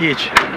10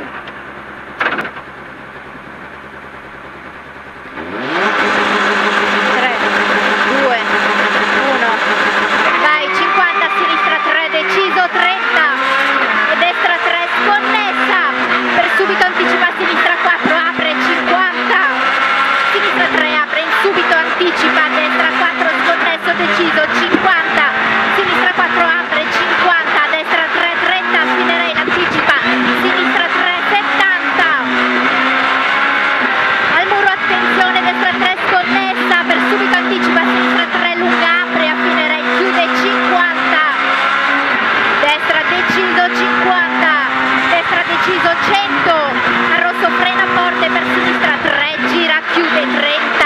inciso 100 a rosso frena forte per sinistra 3 gira chiude 30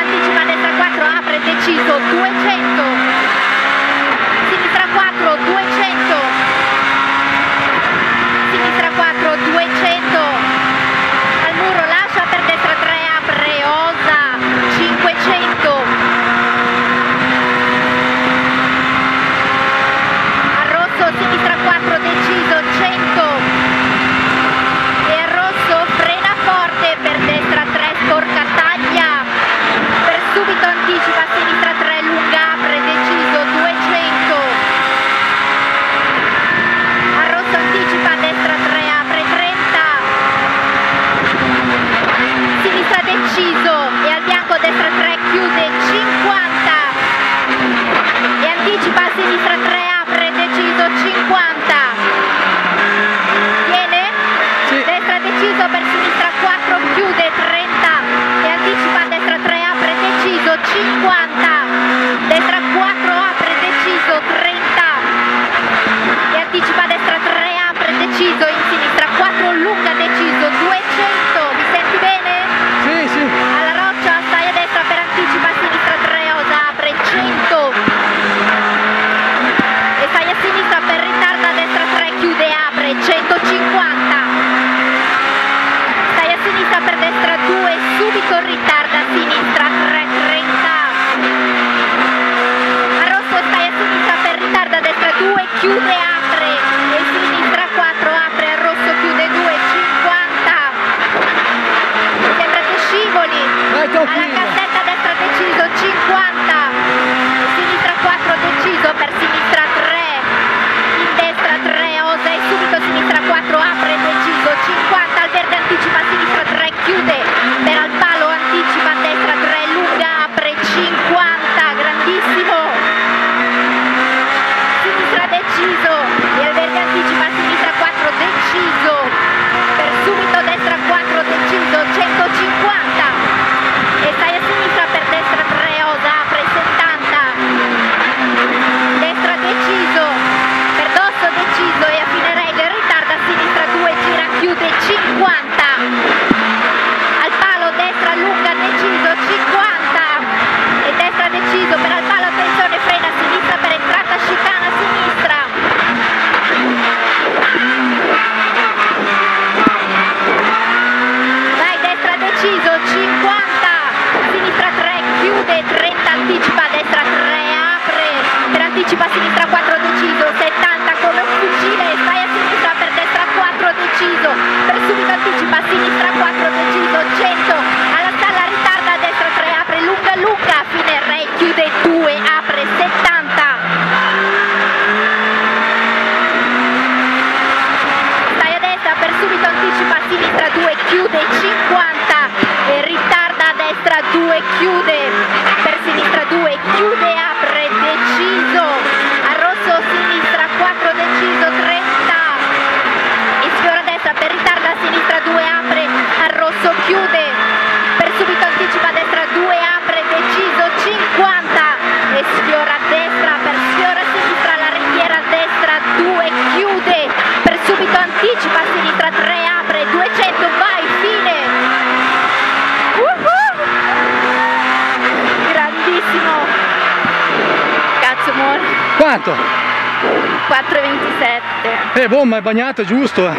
anticipa destra 4 apre deciso 200 cifra 3A predeciso 50 e subito ritarda a sinistra 3.30 a rosso stai a sinistra per ritarda a destra 2 chiude apre. E sinistra 4 apre a rosso chiude 2 50 sembra che scivoli. Alla cassetta a destra deciso 50 anticipa a sinistra 4 deciso 70 come un fucile stai a sinistra per destra 4 deciso per subito anticipa a sinistra 4 deciso 100 alla stalla ritarda a destra 3 apre lunga lunga fine re chiude 2 apre 70 stai a destra per subito anticipa a sinistra 2 chiude 50 e ritarda a destra 2 chiude per sinistra Quanto? 4,27. Eh, boh, ma è bagnato giusto, eh.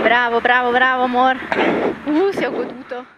Bravo, bravo, bravo, amor. Uh, si è goduto.